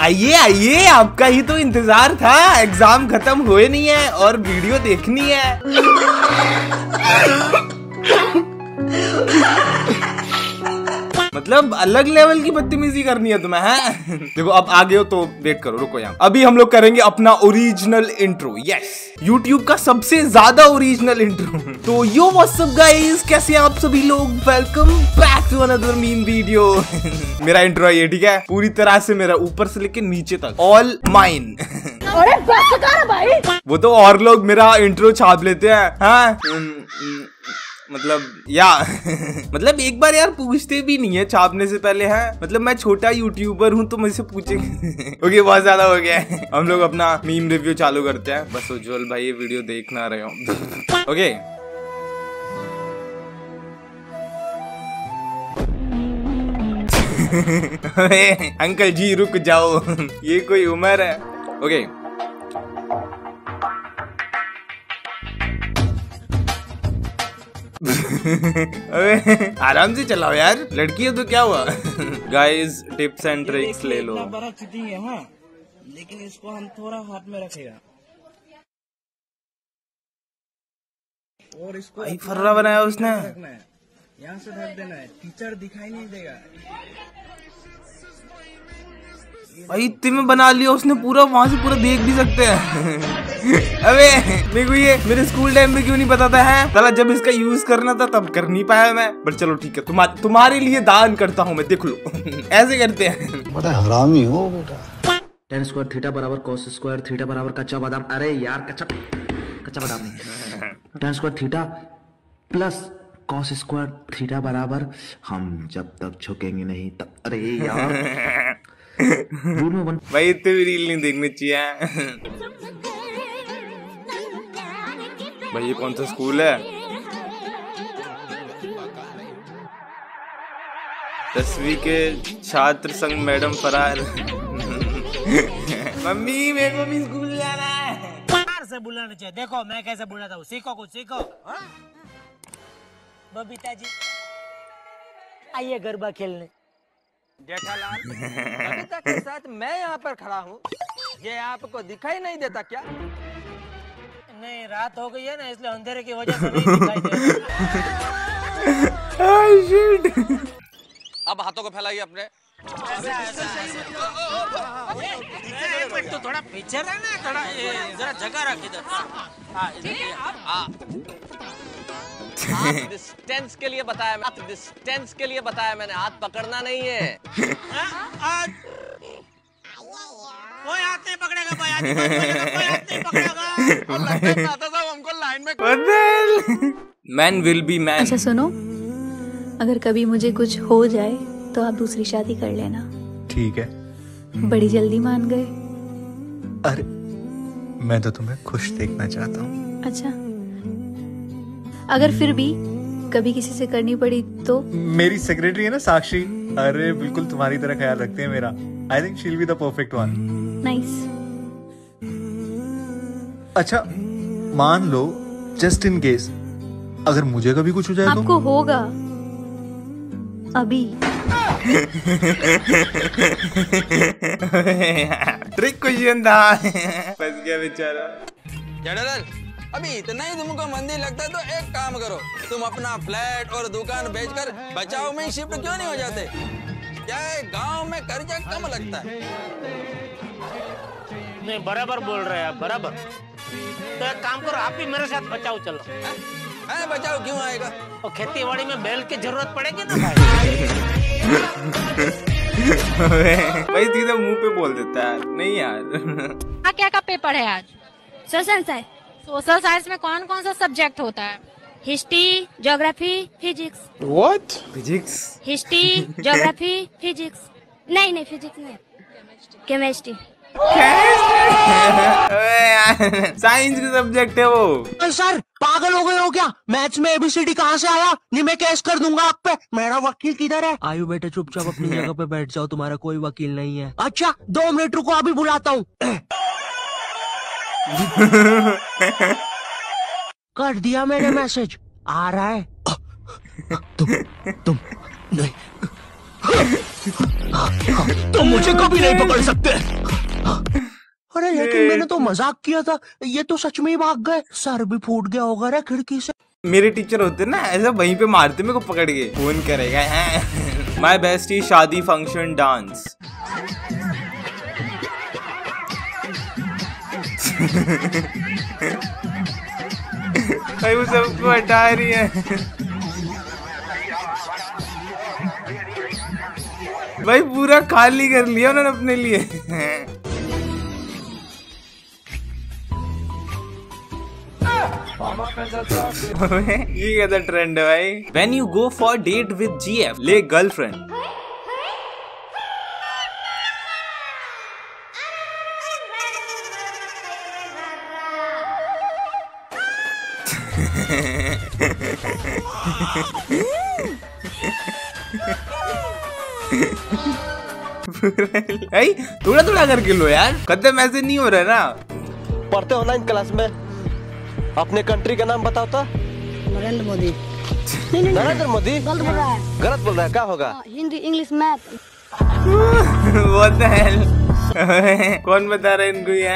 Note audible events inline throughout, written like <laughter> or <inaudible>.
आइए आइए, आपका ही तो इंतज़ार था। एग्ज़ाम खत्म हुए नहीं है और वीडियो देखनी है। <laughs> मतलब अलग लेवल की बदतमीजी करनी है तुम्हें है? देखो अब आगे हो तो वेट करो रुको यहाँ। अभी हम लोग करेंगे अपना ओरिजिनल इंट्रो यस यूट्यूब का सबसे ज़्यादा ओरिजिनल इंट्रो तो यो व्हाट्सअप गाइस कैसे हैं आप सभी लोग? Welcome back to another mean video मेरा इंट्रो है ये ठीक है? पूरी तरह से मेरा ऊपर से लेके नीचे तक। ऑल माइन अरे भाई। वो तो और लोग मेरा इंट्रो छाप लेते हैं हाँ? मतलब या मतलब एक बार यार पूछते भी नहीं है, छापने से पहले, है? मतलब मैं छोटा यूट्यूबर हूँ तो मुझसे पूछेंगे। ओके, बहुत ज़्यादा हो गया है। हम लोग अपना मीम रिव्यू चालू करते हैं। बस उज्जवल भाई ये वीडियो देख ना रहे हो। ओके। <laughs> अंकल जी, रुक जाओ। ये कोई उम्र है? ओके। <laughs> अबे आराम से चलाओ यार। लड़की है तो क्या हुआ? गाइस टिप्स एंड ट्रिक्स ले लो। बड़ा चीटिंग है हाँ। लेकिन इसको हम थोड़ा हाथ में रखेगा। और इसको फर्रा बनाया उसने। यहाँ से ढक देना है। टीचर दिखाई नहीं देगा। भाई इतने में बना लिया उसने पूरा वहाँ से पूरा देख भी सकते हैं। <laughs> अबे मेरे को ये मेरे स्कूल टाइम में क्यों नहीं पता था है? साला जब इसका यूज़ करना था तब कर नहीं पाया मैं। बट चलो ठीक है तुम्हार, तुम्हारे लिए दान करता हूँ मैं देख लो। <laughs> ऐसे करते हैं। बड़ा हरामी हो बेटा। टेन स्क्वायर थीटा बराबर कॉस स्क्वायर थीटा बराबर कच्चा बादाम। अरे यार कच्चा कच्चा बादाम नहीं। Tan square theta plus cos square theta बराबर हम जब तक झुकेंगे नहीं तब अरे यार। <laughs> भाई इतने रील नहीं देखनी चाहिए। भाई ये कौन सा स्कूल है? दसवीं के छात्र संघ मैडम फरार। <laughs> मम्मी मेरे को भी स्कूल जाना है। प्यार से बुलाना चाहिए। देखो मैं कैसे बुलाता हूँ? सीखो कुछ सीखो? बबीता जी आइए गरबा खेलने। जेठालाल बबीता के साथ मैं यहाँ पर खड़ा हूँ। ये आपको दिखाई नहीं देता क्या? नहीं रात हो गई है ना इसलिए अंधेरे की वजह से नहीं दिखाई दे रहा। अब हाथों को फैलाइए अपने। तो थोड़ा पीछे रहना थोड़ा जरा जगह रख इधर हाँ हाँ डिस्टेंस के लिए बताया मैं डिस्टेंस के लिए बताया मैंने। हाथ पकड़ना नहीं है। हाँ, कोई हाथ नहीं पकड़ेगा भाई आदमी मत बोलेगा, कोई हाथ नहीं पकड़ेगा और लगता चाहता था वो हमको लाइन में What the hell? Man will be man. अच्छा सुनो। अगर कभी मुझे कुछ हो जाए तो आप दूसरी शादी कर लेना। ठीक है। बड़ी जल्दी मान गए। अरे मैं तो तुम्हें खुश देखना चाहता हूँ। अच्छा। अगर फिर भी कभी किसी से करनी पड़ी तो? मेरी सेक्रेटरी है ना साक्षी। अरे बिल्कुल तुम्हारी तरह ख्याल रखते हैं मेरा। I think she'll be the perfect one nice अच्छा मान लो जस्ट इन केस अगर मुझे कभी कुछ हो जाए आपको तो होगा अभी ट्रिक क्वेश्चन था फंस गया बेचारा जेठालाल अभी इतना ही तुमको मंदिर लगता है तो एक काम करो। तुम अपना फ्लैट और दुकान बेचकर बचाव में शिफ्ट क्यों नहीं हो जाते? क्या है गाँव में कर्जा कम लगता है। नहीं बराबर बोल रहे हैं बराबर। तो एक काम करो आप भी मेरे साथ बचाओ चलो। हैं? हैं, बचाव क्यों आएगा? और खेती बाड़ी में बैल की ज़रूरत पड़ेगी ना भाई? भाई सीधा मुँह पे बोल देता है। नहीं यार। हाँ क्या का पेपर है आज? सोशल साइंस सोशल साइंस में कौन कौन सा सब्जेक्ट होता है? History geography physics. Physics history geography physics. नहीं नहीं फिजिक्स नहीं। केमिस्ट्री। साइंस <laughs> के सब्जेक्ट है वो। सर पागल हो गए हो क्या? मैथ्स में एबीसीडी कहाँ से आया? नहीं मैं कैश कर दूँगा आप पे। मेरा वकील किधर है? आयु बेटे चुपचाप अपनी <laughs> जगह पे बैठ जाओ तुम्हारा कोई वकील नहीं है। अच्छा दो मिनट रुको अभी बुलाता हूँ। <laughs> कर दिया मैंने <coughs> मैसेज। आ रहा है। तुम तुम नहीं। तुम मुझे कभी नहीं पकड़ सकते। अरे लेकिन मैंने तो मज़ाक किया था। ये तो सच में ही भाग गए। सर भी फूट गया होगा रे खिड़की से। मेरे टीचर होते ना ऐसा वहीं पे मारते मेरे को पकड़ के। फ़ोन करेगा माय बेस्ट ही शादी फ़ंक्शन डांस <laughs> भाई वो सबको हटा रही है। भाई पूरा खाली कर लिया उन्होंने अपने लिए। <laughs> ये कैसा ट्रेंड है भाई? When you go for date with G F ले गर्लफ्रेंड थोड़ा थोड़ा करके लो यार। कदम ऐसे नहीं हो रहा ना। पढ़ते ऑनलाइन क्लास में? अपने कंट्री का नाम बताओ तो। नरेंद्र मोदी। नरेंद्र मोदी? गलत बोल रहा है। गलत बोल रहा है क्या होगा? Hindi English math. Hell? कौन बता रहा है इनको ये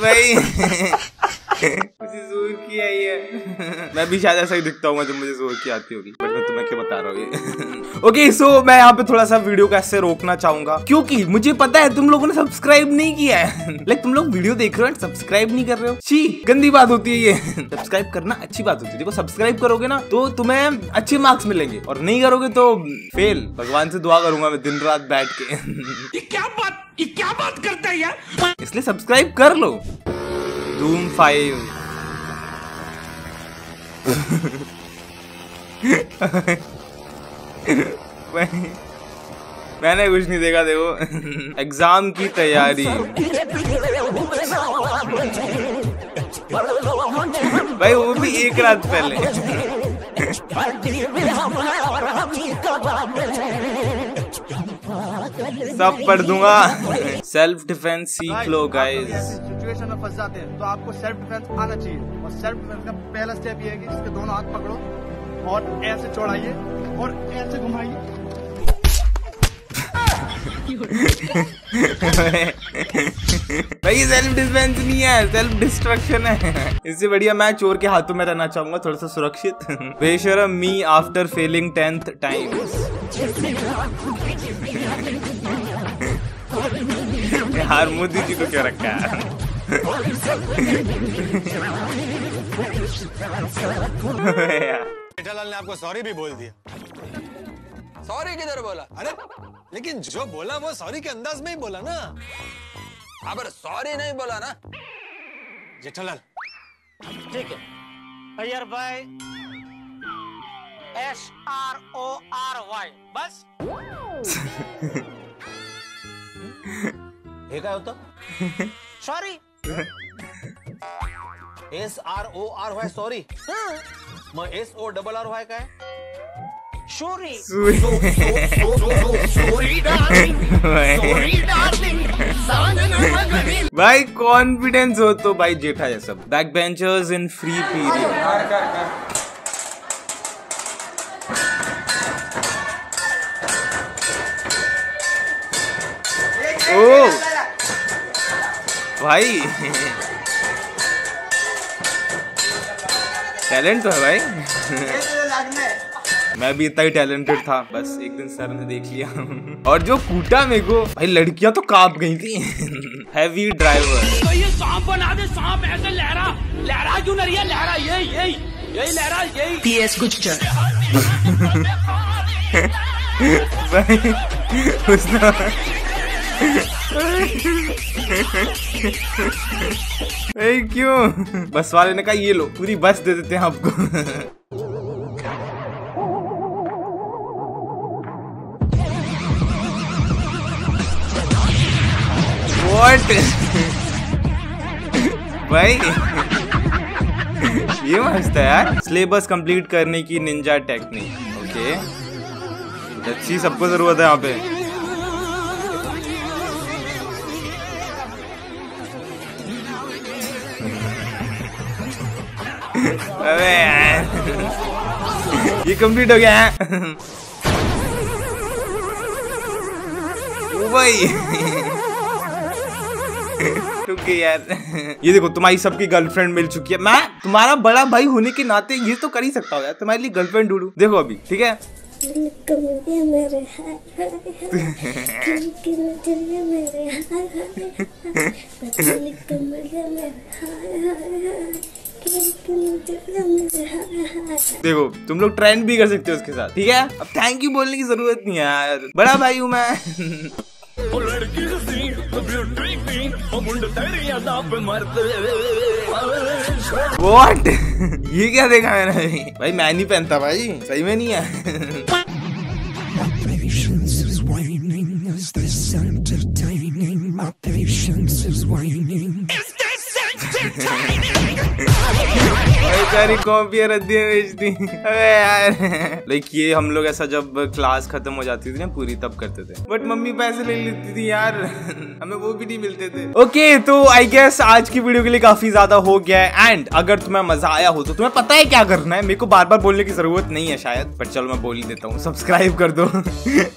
भाई <laughs> मुझे ज़ोर की आई है मैं भी शायद ऐसा ही दिखता हूँ जब मुझे ज़ोर की आती होगी। बट मैं तुम्हें क्या बता रहा हूँ ओके सो <laughs> मैं यहाँ पे थोड़ा सा वीडियो को ऐसे रोकना चाहूँगा। क्योंकि मुझे पता है तुम लोगों ने सब्सक्राइब नहीं किया है। <laughs> लाइक तुम लोग वीडियो देख रहे हो सब्सक्राइब नहीं कर रहे हो। छी गंदी बात होती है ये। <laughs> सब्सक्राइब करना अच्छी बात होती है। देखो सब्सक्राइब करोगे ना तो तुम्हें अच्छे मार्क्स मिलेंगे। और नहीं करोगे तो फेल भगवान से दुआ करूँगा मैं दिन रात बैठ के। ये क्या बात ये क्या बात करता है यार? इसलिए सब्सक्राइब कर लो। धूम फाइव <laughs> मैंने कुछ नहीं देखा, देखो। एग्ज़ाम की तैयारी। भाई, वो भी एक रात पहले। सब पढ़ दूँगा। सेल्फ डिफेंस सीख लो गाइस सिचुएशन में फंस जाते हैं तो आपको सेल्फ डिफेंस आना चाहिए। और सेल्फ डिफेंस का पहला स्टेप ये है कि इसके दोनों हाथ पकड़ो और ऐसे चौड़ाइए और ऐसे घुमाइए। भाई सेल्फ डिफेंस नहीं है सेल्फ डिस्ट्रक्शन है। इससे बढ़िया मैं चोर के हाथों में रहना चाहूँगा, थोड़ा सा सुरक्षित। बेशरम me after failing tenth times यार, मोदी जी को क्या रखा है? <laughs> जेठालाल ने आपको सॉरी भी बोल दिया। सॉरी किधर बोला? अरे लेकिन जो बोला वो सॉरी के अंदाज में ही बोला ना। अब सॉरी नहीं बोला ना। जेठालाल ठीक है। अयर भाई। S R O R Y बस। हे काय होतं sorry S R O R Y sorry मग S O double R Y काय है? भाई कॉन्फिडेंस हो तो भाई जेठा जैसा back benchers in free period भाई। टैलेंट तो है भाई। मैं भी इतना ही टैलेंटेड था बस एक दिन सर ने देख लिया। और जो कूटा मेरे को भाई लड़कियाँ तो काँप गई थी। हैवी ड्राइवर तो ये सांप बना दे सांप ऐसे लहरा लहरा क्यों नहीं है? लहरा यही यही यही लहरा यही। पीएस कुछ चल <laughs> भाई उसने क्यों? बस वाले ने कहा, ये लो, पूरी बस दे देते हैं आपको. What? भाई, ये मस्त है यार। सिलेबस कंप्लीट करने की निंजा टेक्निक ओके अच्छी सबको ज़रूरत है यहाँ पे। <laughs> अबे यार। ये कंप्लीट हो गया है। रुके यार। ये देखो तुम्हारी सबकी गर्लफ्रेंड मिल चुकी है। मैं तुम्हारा बड़ा भाई होने के नाते ये तो कर ही सकता हूँ यार। तुम्हारे लिए गर्लफ्रेंड ढूंढू। देखो अभी ठीक है। <laughs> देखो तुम लोग ट्रेंड भी कर सकते हो उसके साथ ठीक है अब थैंक यू बोलने की ज़रूरत नहीं है यार बड़ा भाई हूँ मैं What? <laughs> ये क्या देखा मैंने भाई मैं नहीं पहनता भाई सही में नहीं है entertaining? My patience is waning. सारी कॉपियाँ रद्दी बेचती अबे यार। लाइक ये हम लोग ऐसा जब क्लास खत्म हो जाती थी ना पूरी तब करते थे। बट मम्मी पैसे ले लेती थी यार। हमें वो भी नहीं मिलते थे। ओके okay, तो आई गेस आज की वीडियो के लिए काफ़ी ज़्यादा हो गया है। एंड अगर तुम्हें मज़ा आया हो तो तुम्हें पता है क्या करना है? मेरे को बार बार बोलने की ज़रूरत नहीं है शायद। बट चलो मैं बोल ही देता हूँ। सब्सक्राइब कर दो।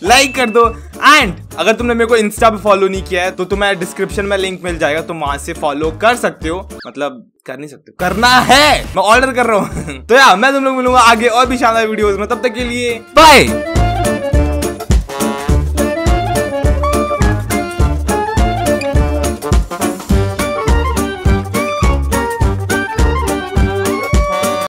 लाइक कर दो। एंड अगर तुमने मेरे को इंस्टा पे फॉलो नहीं किया है तो तुम्हें डिस्क्रिप्शन में लिंक मिल जाएगा। तुम वहाँ से फॉलो कर सकते हो। मतलब कर नहीं सकते। करना है! मैं ऑर्डर कर रहा हूँ। <laughs> तो यार, मैं तुम लोग मिलूँगा आगे और भी शानदार वीडियोस में। तब तक के लिए बाय